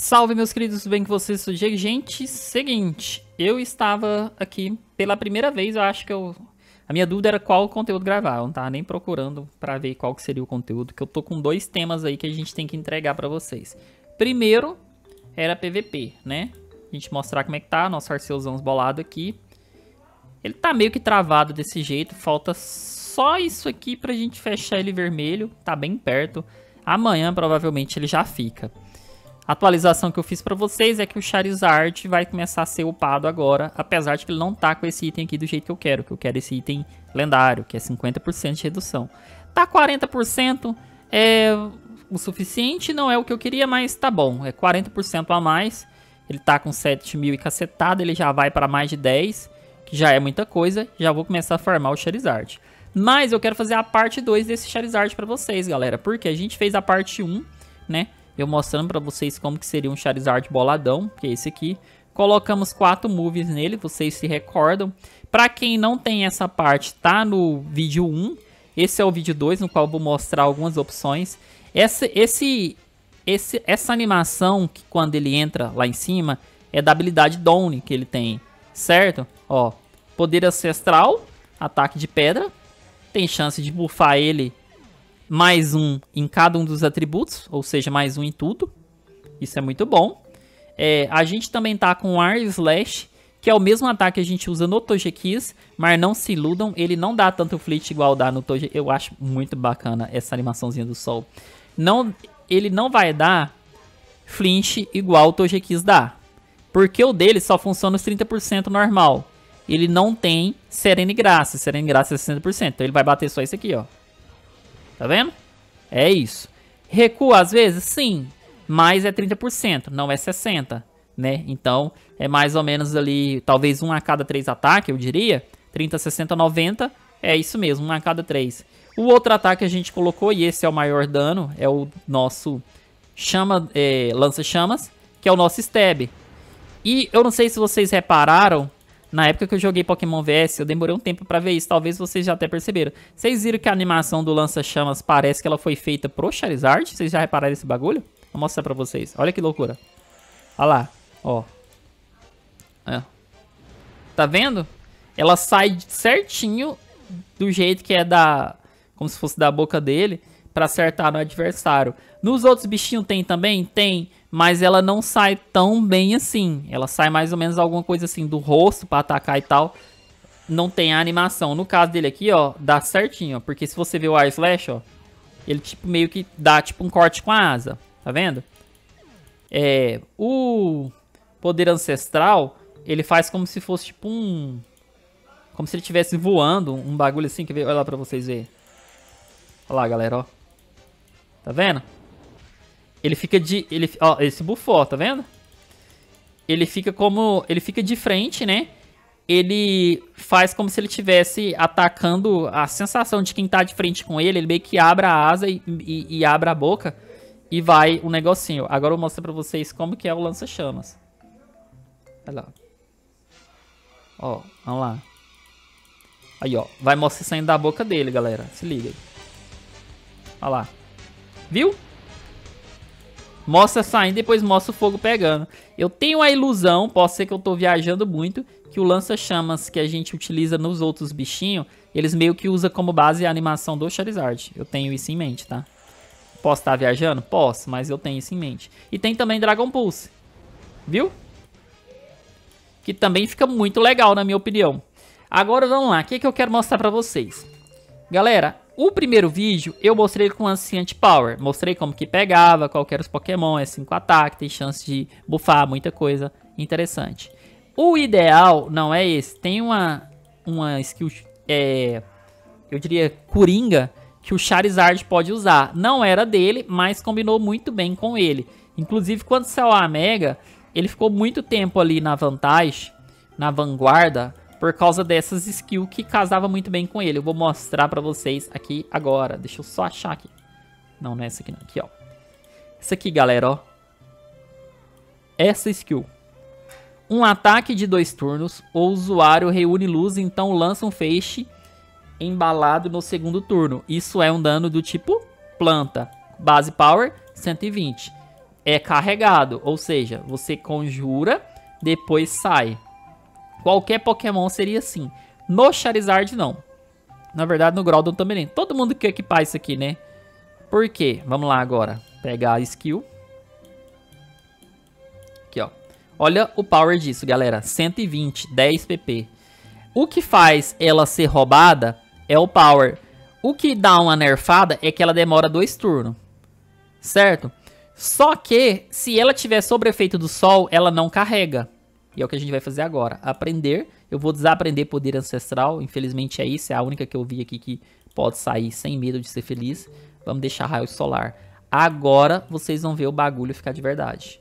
Salve meus queridos, tudo bem com vocês? Gente, seguinte, eu estava aqui pela primeira vez, eu acho que eu... A minha dúvida era qual conteúdo gravar, eu não tava nem procurando pra ver qual que seria o conteúdo, que eu tô com dois temas aí que a gente tem que entregar pra vocês. Primeiro, era PVP, né? A gente mostrar como é que tá, nosso Arceusão bolado aqui. Ele tá meio que travado desse jeito, falta só isso aqui pra gente fechar ele vermelho, tá bem perto. Amanhã provavelmente ele já fica. Atualização que eu fiz para vocês é que o Charizard vai começar a ser upado agora, apesar de que ele não tá com esse item aqui do jeito que eu quero, que eu quero esse item lendário, que é 50% de redução. Tá 40%, é o suficiente, não é o que eu queria, mas tá bom, é 40% a mais. Ele tá com 7 mil e cacetada, ele já vai para mais de 10, que já é muita coisa, já vou começar a farmar o Charizard. Mas eu quero fazer a parte 2 desse Charizard para vocês, galera, porque a gente fez a parte 1, né, eu mostrando para vocês como que seria um Charizard boladão, que é esse aqui. Colocamos quatro moves nele, vocês se recordam. Para quem não tem essa parte, tá no vídeo 1. Esse é o vídeo 2, no qual vou mostrar algumas opções. Essa, esse, esse, essa animação, que quando ele entra lá em cima, é da habilidade Dawn que ele tem, certo? Ó, poder ancestral, ataque de pedra. Tem chance de buffar ele mais um em cada um dos atributos, ou seja, mais um em tudo. Isso é muito bom. É, a gente também tá com Ar Slash, que é o mesmo ataque que a gente usa no Togekiss, mas não se iludam, ele não dá tanto flit igual dá no Togekiss. Eu acho muito bacana essa animaçãozinha do sol. Não, ele não vai dar flinch igual o Togekiss dá. Porque o dele só funciona os 30% normal. Ele não tem Serene Graça. Serene Graça é 60%. Então ele vai bater só isso aqui, ó. Tá vendo? É isso. Recua às vezes? Sim. Mas é 30%, não é 60%. Né? Então, é mais ou menos ali, talvez um a cada três ataques, eu diria. 30, 60, 90. É isso mesmo, um a cada três. O outro ataque a gente colocou, e esse é o maior dano, é o nosso chama, é, lança-chamas, que é o nosso stab. E eu não sei se vocês repararam, na época que eu joguei Pokémon VS, eu demorei um tempo pra ver isso, talvez vocês já até perceberam. Vocês viram que a animação do lança-chamas parece que ela foi feita pro Charizard? Vocês já repararam esse bagulho? Vou mostrar pra vocês. Olha que loucura. Olha lá, ó. É. Tá vendo? Ela sai certinho do jeito que é da... Como se fosse da boca dele, pra acertar no adversário. Nos outros bichinhos tem também? Tem mas ela não sai tão bem assim. Ela sai mais ou menos alguma coisa assim do rosto para atacar e tal. Não tem a animação. No caso dele aqui, ó, dá certinho, ó, porque se você ver o Air Slash, ó, ele tipo meio que dá tipo um corte com a asa, tá vendo? É, o poder ancestral, ele faz como se fosse tipo um como se ele estivesse voando, um bagulho assim, que olha lá para vocês verem. Olha lá, galera, ó. Tá vendo? Ele fica de. Ele, ó, esse bufou, tá vendo? Ele fica como. Ele fica de frente, né? Ele faz como se ele estivesse atacando a sensação de quem tá de frente com ele. Ele meio que abre a asa e, e, e abre a boca e vai um negocinho. Agora eu mostrar pra vocês como que é o lança-chamas. Olha lá. Ó, vamos lá. Aí, ó. Vai mostrar saindo da boca dele, galera. Se liga. Olha lá. Viu? Mostra saindo depois mostra o fogo pegando. Eu tenho a ilusão, pode ser que eu tô viajando muito, que o lança-chamas que a gente utiliza nos outros bichinhos, eles meio que usa como base a animação do Charizard. Eu tenho isso em mente, tá? Posso estar tá viajando? Posso, mas eu tenho isso em mente. E tem também Dragon Pulse. Viu? Que também fica muito legal, na minha opinião. Agora vamos lá, o que, que eu quero mostrar pra vocês? Galera, o primeiro vídeo eu mostrei com Ancient Power. Mostrei como que pegava, qual que era os Pokémon, é 5 ataque, tem chance de buffar, muita coisa interessante. O ideal não é esse. Tem uma, uma skill, é, eu diria, coringa, que o Charizard pode usar. Não era dele, mas combinou muito bem com ele. Inclusive, quando saiu a Mega, ele ficou muito tempo ali na vantagem, na vanguarda, por causa dessas skills que casava muito bem com ele. Eu vou mostrar pra vocês aqui agora. Deixa eu só achar aqui. Não, não é essa aqui não. Aqui, ó. Essa aqui, galera, ó. Essa skill. Um ataque de dois turnos. O usuário reúne luz, então lança um feixe embalado no segundo turno. Isso é um dano do tipo planta. Base power, 120. é carregado, ou seja, você conjura, depois sai. Qualquer Pokémon seria assim. No Charizard, não. Na verdade, no Groudon também nem. Todo mundo quer equipar isso aqui, né? Por quê? Vamos lá agora. Pegar a skill. Aqui, ó. Olha o power disso, galera. 120, 10 pp. O que faz ela ser roubada é o power. O que dá uma nerfada é que ela demora dois turnos. Certo? Só que, se ela tiver sobre efeito do sol, ela não carrega. É o que a gente vai fazer agora. Aprender. Eu vou desaprender poder ancestral. Infelizmente é isso. É a única que eu vi aqui que pode sair sem medo de ser feliz. Vamos deixar raio solar. Agora vocês vão ver o bagulho ficar de verdade.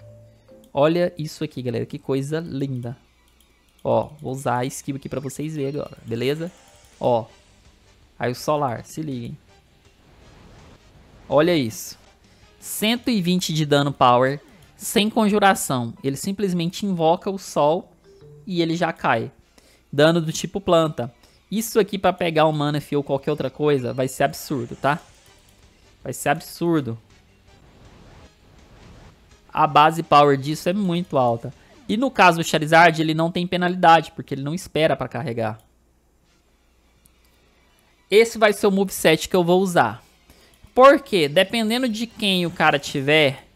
Olha isso aqui, galera. Que coisa linda. Ó, vou usar a skill aqui pra vocês verem agora. Beleza? Ó. Raio solar. Se liguem. Olha isso. 120 de dano power sem conjuração. Ele simplesmente invoca o sol e ele já cai. Dano do tipo planta. Isso aqui para pegar um mana ou qualquer outra coisa vai ser absurdo, tá? Vai ser absurdo. A base power disso é muito alta. E no caso do Charizard, ele não tem penalidade, porque ele não espera para carregar. Esse vai ser o moveset que eu vou usar. Porque, dependendo de quem o cara tiver,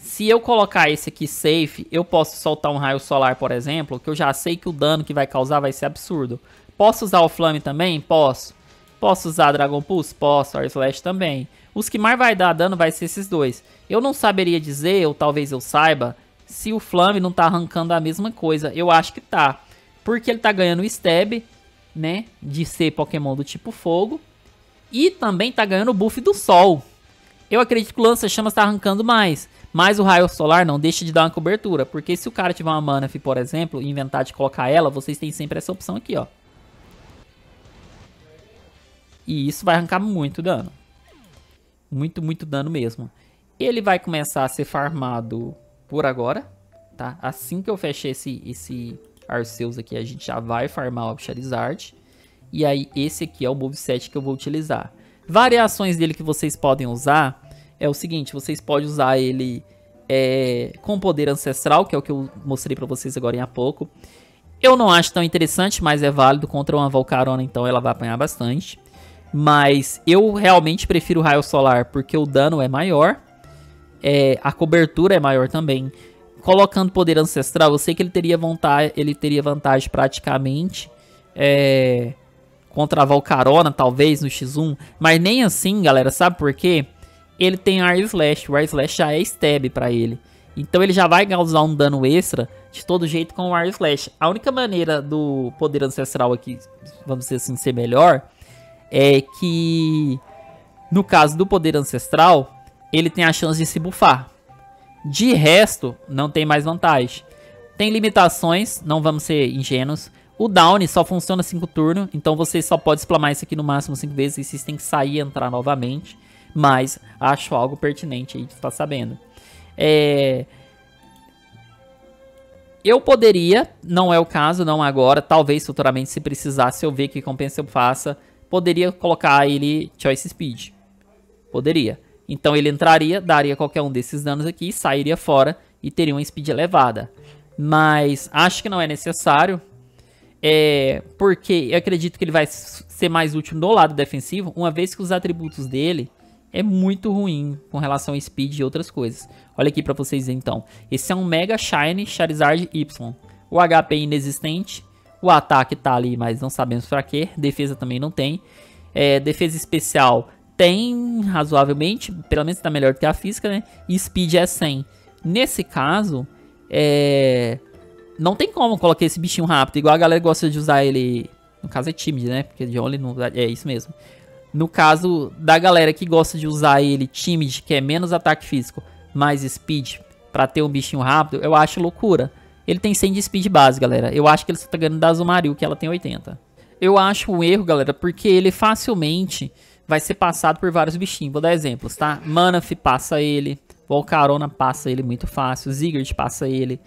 se eu colocar esse aqui safe, eu posso soltar um raio solar, por exemplo, que eu já sei que o dano que vai causar vai ser absurdo. Posso usar o Flame também? Posso. Posso usar Dragon Pulse? Posso. Air Slash também. Os que mais vai dar dano vai ser esses dois. Eu não saberia dizer, ou talvez eu saiba, se o Flame não tá arrancando a mesma coisa. Eu acho que tá. Porque ele tá ganhando o Stab, né? De ser Pokémon do tipo Fogo. E também tá ganhando o buff do Sol. Eu acredito que o lança-chamas tá arrancando mais. Mas o raio solar não deixa de dar uma cobertura. Porque se o cara tiver uma Manaphy, por exemplo, e inventar de colocar ela, vocês têm sempre essa opção aqui, ó. E isso vai arrancar muito dano. Muito, muito dano mesmo. Ele vai começar a ser farmado por agora, tá? Assim que eu fechar esse, esse Arceus aqui, a gente já vai farmar o Charizard. E aí, esse aqui é o moveset que eu vou utilizar. Variações dele que vocês podem usar é o seguinte, vocês podem usar ele é, com poder ancestral, que é o que eu mostrei pra vocês agora há pouco. Eu não acho tão interessante, mas é válido contra uma Volcarona, então ela vai apanhar bastante. Mas eu realmente prefiro o raio solar, porque o dano é maior, é, a cobertura é maior também. Colocando poder ancestral, eu sei que ele teria, vontade, ele teria vantagem praticamente é, contra a Valcarona, talvez, no X1. Mas nem assim, galera, sabe por quê? Ele tem Air Slash, o Air Slash já é stab pra ele. Então ele já vai causar um dano extra de todo jeito com o Air Slash. A única maneira do poder ancestral aqui, vamos dizer assim, ser melhor, é que no caso do poder ancestral, ele tem a chance de se bufar. De resto, não tem mais vantagem. Tem limitações, não vamos ser ingênuos. O Down só funciona 5 turnos, então você só pode explamar isso aqui no máximo 5 vezes e vocês têm que sair e entrar novamente. Mas acho algo pertinente aí de estar sabendo. É... Eu poderia, não é o caso, não agora, talvez futuramente se precisar, se eu ver que compensa eu faça, poderia colocar ele Choice Speed. Poderia. Então ele entraria, daria qualquer um desses danos aqui, sairia fora e teria uma speed elevada. Mas acho que não é necessário, é, porque eu acredito que ele vai ser mais útil no lado defensivo, uma vez que os atributos dele é muito ruim com relação a speed e outras coisas. Olha aqui para vocês então. Esse é um Mega Shine Charizard Y. O HP é inexistente, o ataque tá ali, mas não sabemos para quê. Defesa também não tem. É, defesa especial tem razoavelmente, pelo menos tá melhor que a física, né? E speed é 100. Nesse caso, é não tem como colocar esse bichinho rápido. Igual a galera gosta de usar ele. No caso é tímido, né? Porque de only não. É isso mesmo. No caso da galera que gosta de usar ele tímido, que é menos ataque físico, mais speed, para ter um bichinho rápido, eu acho loucura. Ele tem 100 de speed base, galera. Eu acho que ele só tá ganhando da Azumarill, que ela tem 80. Eu acho um erro, galera, porque ele facilmente vai ser passado por vários bichinhos. Vou dar exemplos, tá? Manaphy passa ele, Volcarona passa ele muito fácil, Ziggurat passa ele,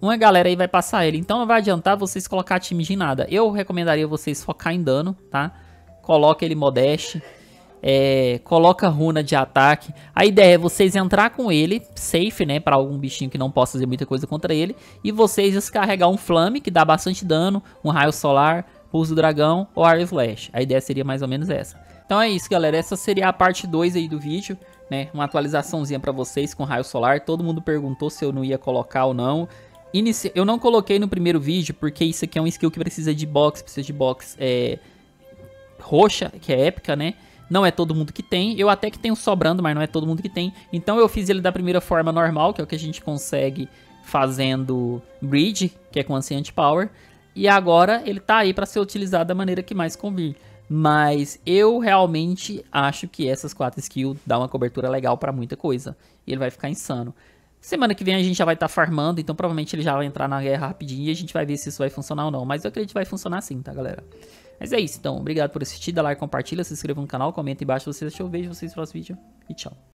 uma galera aí vai passar ele. Então não vai adiantar vocês colocar time de nada. Eu recomendaria vocês focar em dano, tá? Coloque ele modeste. é, coloca runa de ataque. A ideia é vocês entrar com ele, safe, né, para algum bichinho que não possa fazer muita coisa contra ele, e vocês descarregar um flame que dá bastante dano, um raio solar, pulso do dragão ou Air Slash. A ideia seria mais ou menos essa. Então é isso, galera. Essa seria a parte 2 aí do vídeo, né? Uma atualizaçãozinha para vocês com raio solar. Todo mundo perguntou se eu não ia colocar ou não. Inici... Eu não coloquei no primeiro vídeo porque isso aqui é um skill que precisa de box, precisa de box é... roxa, que é épica, né? Não é todo mundo que tem. Eu até que tenho sobrando, mas não é todo mundo que tem. Então eu fiz ele da primeira forma normal, que é o que a gente consegue fazendo bridge, que é com Ancient Power. E agora ele tá aí para ser utilizado da maneira que mais convir. Mas eu realmente acho que essas quatro skills dão uma cobertura legal para muita coisa. E ele vai ficar insano. Semana que vem a gente já vai estar tá farmando, então provavelmente ele já vai entrar na guerra rapidinho e a gente vai ver se isso vai funcionar ou não. Mas eu acredito que vai funcionar sim, tá, galera? Mas é isso, então. Obrigado por assistir, dá like, compartilha, se inscreva no canal, comenta embaixo se você achou. Vejo vocês no próximo vídeo e tchau.